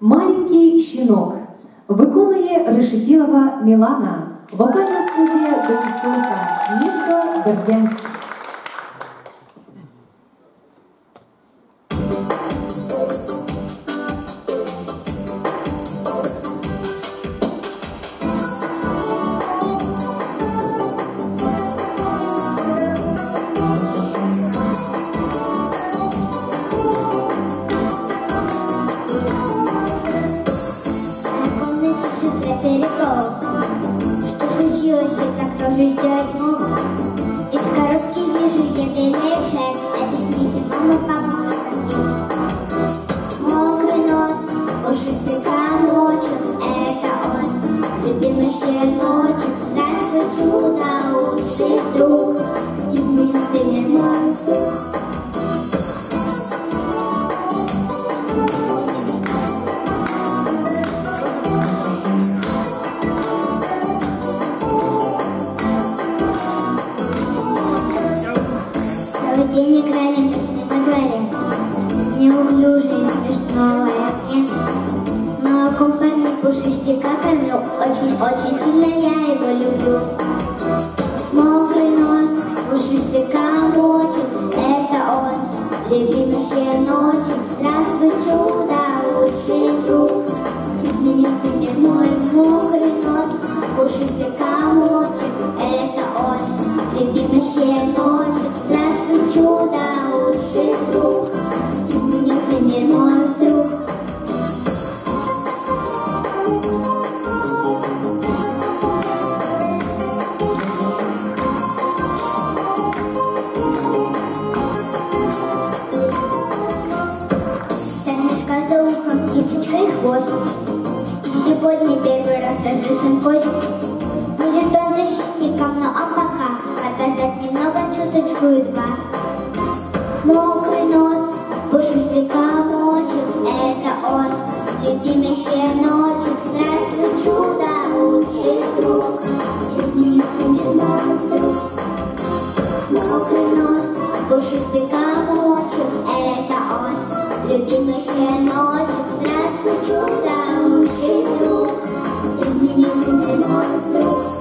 Маленький щенок виконує Решетілова Мілана, вокальна студія Домісилка, місто Бердянськ. Сделать могут Из коробки Целый день играли дворе Неуклюжий и смешное мне Молоком парни пушистика кормлю Очень-очень сильно я его люблю. Мокрый нос, пушистый комочек. Это он, любимый щеночек. Здравствуй, чудо, мокрый нос, больше ты помочек, это он. Любимый ночью, здравствуй, чудо, лучший друг. из них ты не вдруг. Мокрый нос, пушистый комочек, это он. Любимый ночью, здравствуй, чудо, лучший друг. из них ты не вдруг.